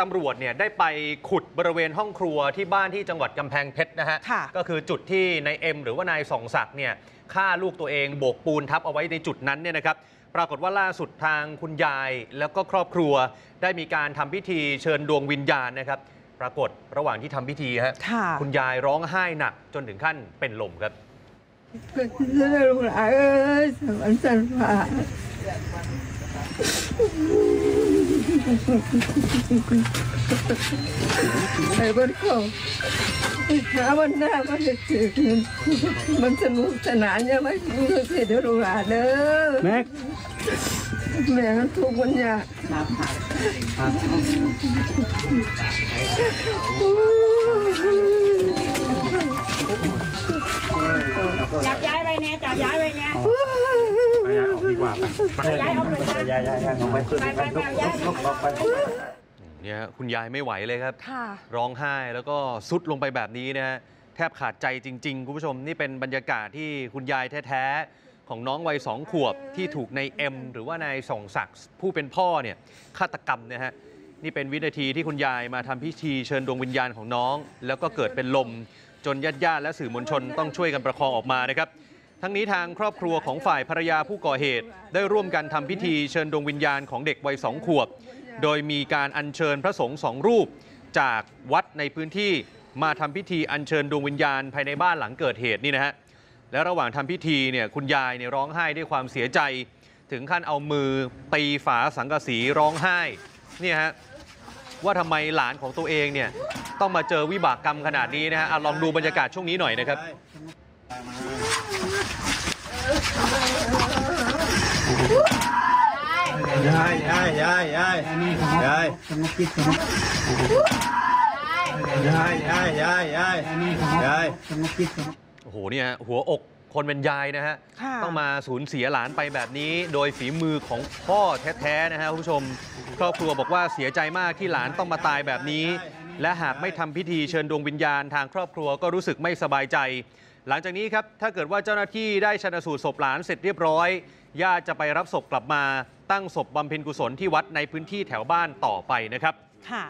ตำรวจเนี่ยได้ไปขุดบริเวณห้องครัวที่บ้านที่จังหวัดกำแพงเพชรนะฮะค่ะก็คือจุดที่นายเอ็มหรือว่านายส่องศักดิ์เนี่ยฆ่าลูกตัวเองโบกปูนทับเอาไว้ในจุดนั้นเนี่ยนะครับ ปรากฏว่าล่าสุดทางคุณยายแล้วก็ครอบครัว ได้มีการทำพิธีเชิญดวงวิญญาณนะครับ ปรากฏระหว่างที่ทำพิธีฮะค่ะคุณยายร้องไห้หนักจนถึงขั้นเป็นลมครับลูกหลานเอ้ยสวรรค์สันฟ้า ไอ้บ้านเขาหาวันหน้ามันจะถึงมันสนุกสนานยังไม่รู้สิเดี๋ยวลูกหลานเด้อแม็กแม่มันทุกข์มันยากจับ ว่าไปย้ายออกไปไปย้ายย้ายย้ายออกไปขึ้นไปลุกลุกลุกไปเนี่ยคุณยายไม่ไหวเลยครับ ร้องไห้แล้วก็ซุดลงไปแบบนี้นะฮะแทบขาดใจจริง ๆ คุณผู้ชมนี่เป็นบรรยากาศที่คุณยายแท้ๆ ของน้องวัยสองขวบที่ถูกในเอ็มหรือว่านายส่องศักดิ์ผู้เป็นพ่อเนี่ยฆาตกรรมนะฮะนี่เป็นวินาทีที่คุณยายมาทำพิธีเชิญดวงวิญญาณของน้อง แล้วก็เกิดเป็นลมจนญาติๆและสื่อมวลชนต้องช่วยกันประคองออกมานะครับ ทั้งนี้ทางครอบครัวของฝ่ายภรรยาผู้ก่อเหตุ ได้ร่วมกันทำพิธีเชิญดวงวิญญาณของเด็กวัยสองขวบ โดยมีการอัญเชิญพระสงฆ์สองรูป จากวัดในพื้นที่มาทำพิธีอัญเชิญดวงวิญญาณภายในบ้านหลังเกิดเหตุนี่นะฮะและระหว่างทำพิธีเนี่ยคุณยายเนี่ยร้องไห้ด้วยความเสียใจ ถึงขั้นเอามือตีฝาสังกะสีร้องไห้เนี่ยฮะว่าทำไมหลานของตัวเองเนี่ยต้องมาเจอวิบากกรรมขนาดนี้นะฮะลองดูบรรยากาศช่วงนี้หน่อยนะครับ ยายยายยายยายยายสงบจิตสงบยายยายยายยายยายสงบจิตสงบโอ้โหเนี่ยหัวอกคนเป็นยายนะฮะค่ะต้องมาสูญเสียหลานไปแบบนี้ โดยฝีมือของพ่อแท้ๆนะฮะคุณผู้ชม ครอบครัวบอกว่าเสียใจมากที่หลานต้องมาตายแบบนี้ และหากไม่ทำพิธีเชิญดวงวิญญาณทางครอบครัวก็รู้สึกไม่สบายใจ หลังจากนี้ครับถ้าเกิดว่าเจ้าหน้าที่ได้ชนะสูตรศพหลานเสร็จเรียบร้อยญาติจะไปรับศพกลับมาตั้งศพบำเพ็ญกุศลที่วัดในพื้นที่แถวบ้านต่อไปนะครับ ค่ะ